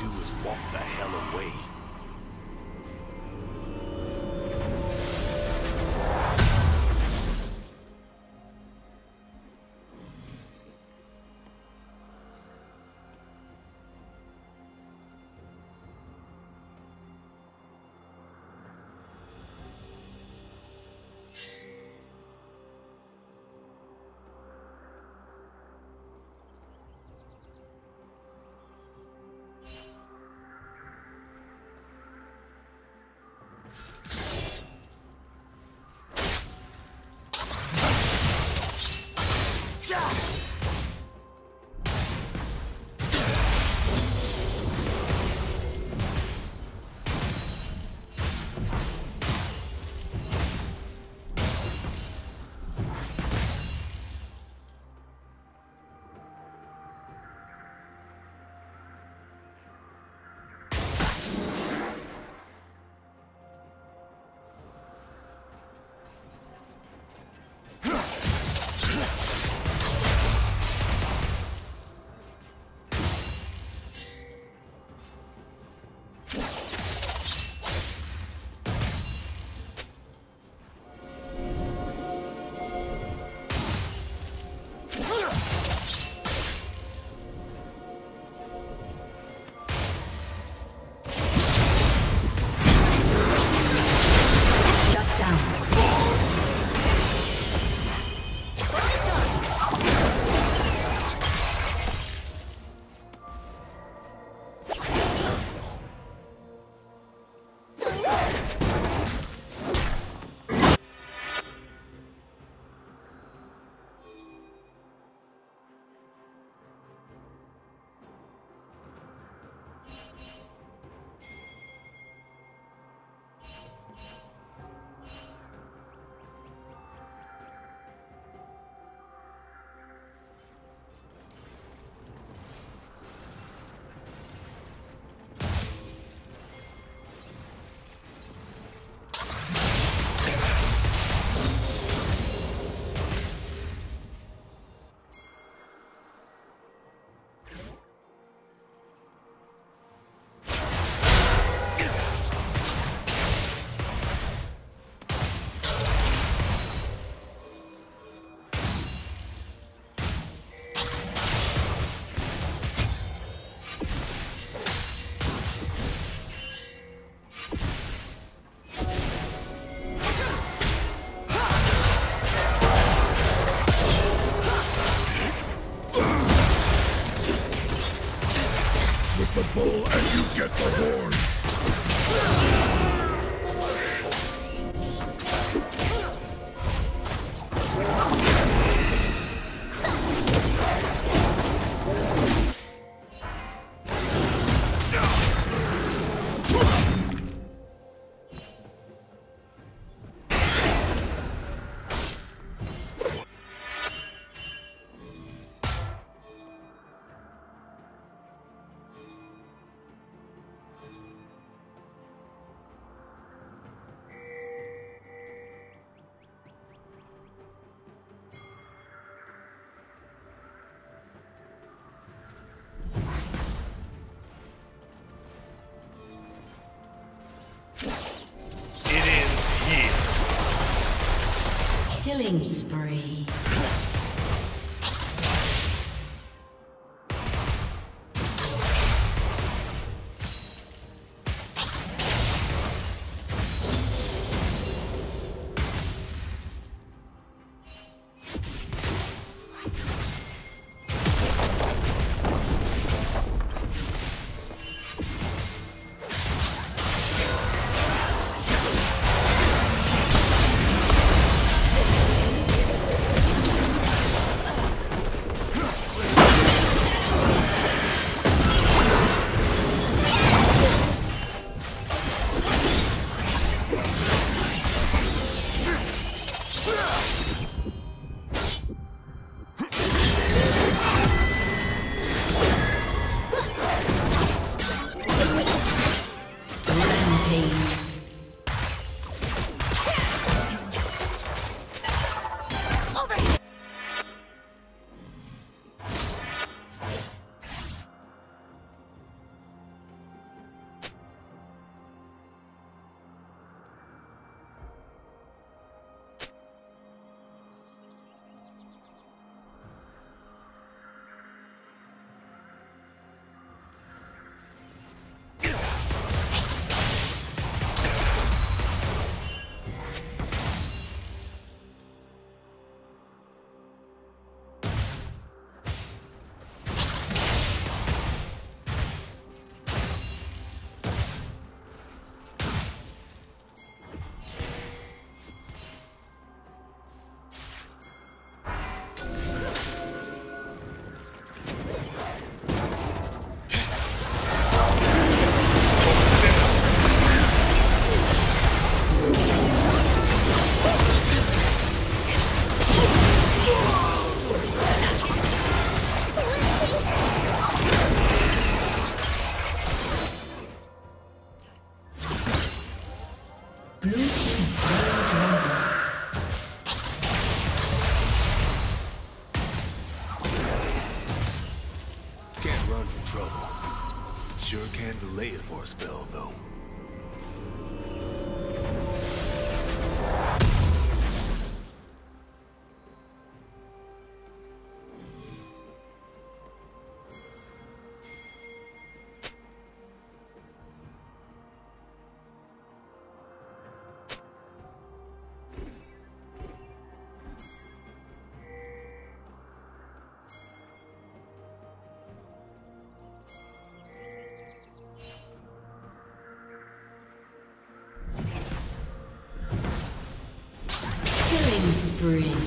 do is walk the hell away. Shot! Killing spree. Spree.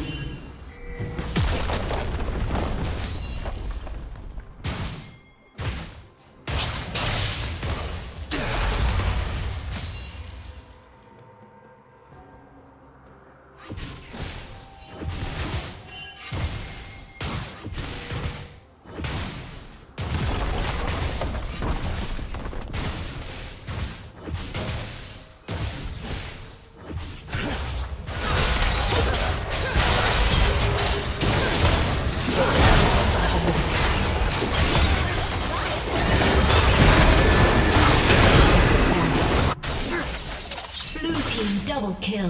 Kill.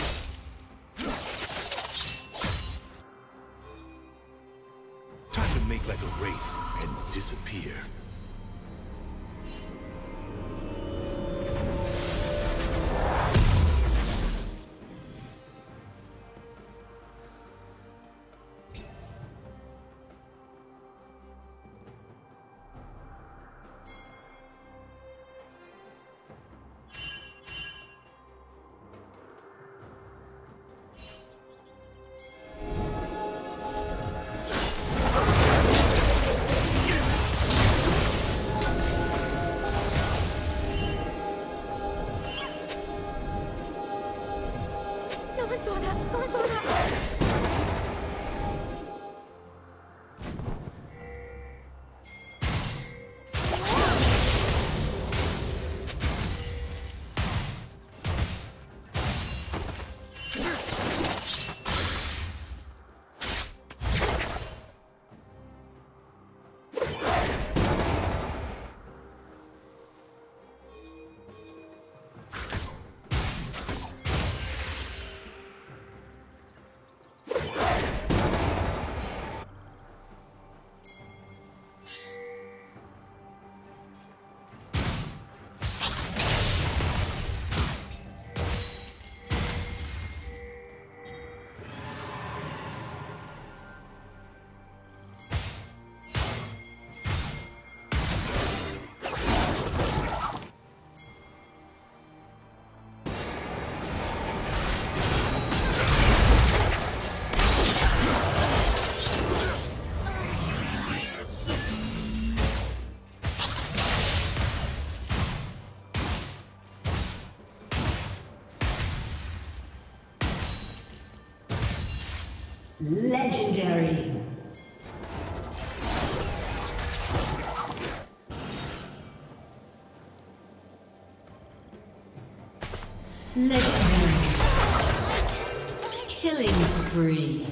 Make like a wraith and disappear. Legendary. Legendary. Killing spree.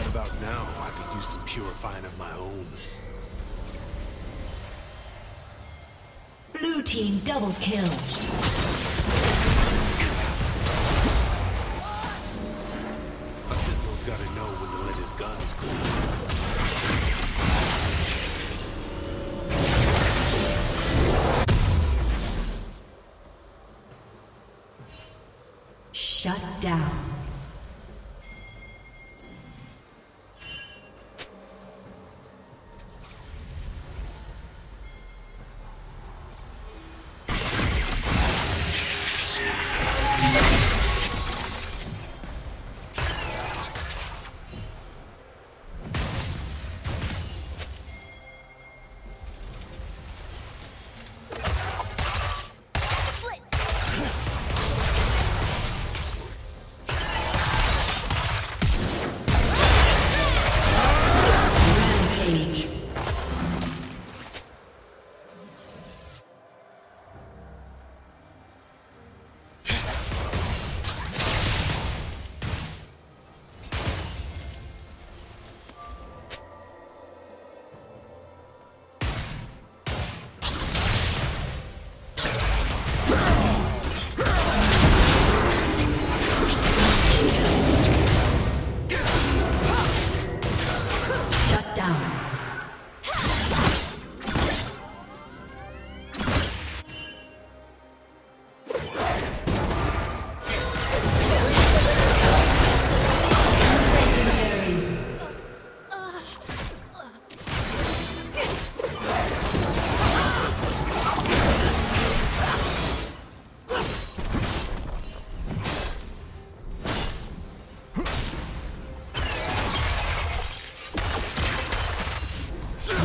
Right about now, I could use some purifying of my own. Blue team double kill. A sentinel's gotta know when to let his guns go.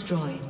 Destroyed.